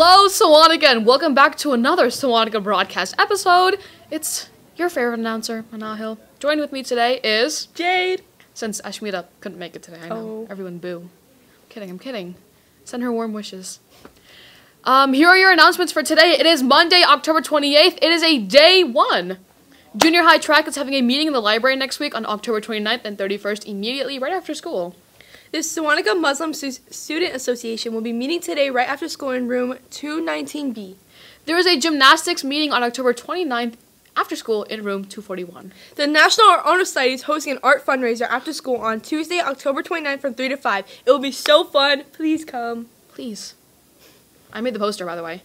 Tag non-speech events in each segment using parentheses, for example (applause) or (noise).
Sewanhaka, and welcome back to another Sewanhaka broadcast episode. It's your favorite announcer, Manahil. Joined with me today is Jade. since Ashmita couldn't make it today. I know Oh. everyone boo. kidding, I'm kidding. Send her warm wishes. Um, here are your announcements for today. It is Monday, October 28th. It is a day one. Junior high track is having a meeting in the library next week on October 29th and 31st, immediately right after school. The Sewanhaka Muslim Stu- Student Association will be meeting today right after school in room 219B. There is a gymnastics meeting on October 29th after school in room 241. The National Art Honor Society is hosting an art fundraiser after school on Tuesday, October 29th from 3 to 5. It will be so fun. Please come. Please. I made the poster, by the way.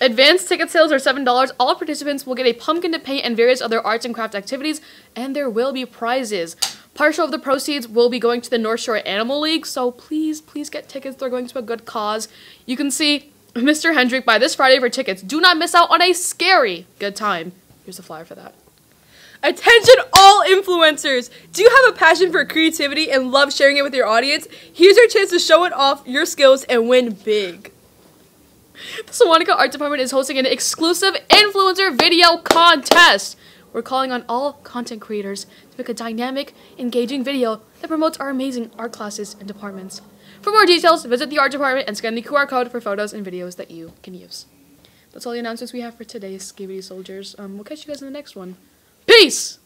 Advanced ticket sales are $7. All participants will get a pumpkin to paint and various other arts and craft activities, and there will be prizes. Partial of the proceeds will be going to the North Shore Animal League, so please, please get tickets. They're going to a good cause. You can see (laughs) Mr. Hendrick by this Friday for tickets. Do not miss out on a scary good time. Here's a flyer for that. Attention all influencers! Do you have a passion for creativity and love sharing it with your audience? Here's your chance to show it off your skills and win big. The Sewanhaka Art Department is hosting an exclusive influencer video contest. We're calling on all content creators to make a dynamic, engaging video that promotes our amazing art classes and departments. For more details, visit the art department and scan the QR code for photos and videos that you can use. That's all the announcements we have for today, Skibidi Soldiers. Um, we'll catch you guys in the next one. Peace!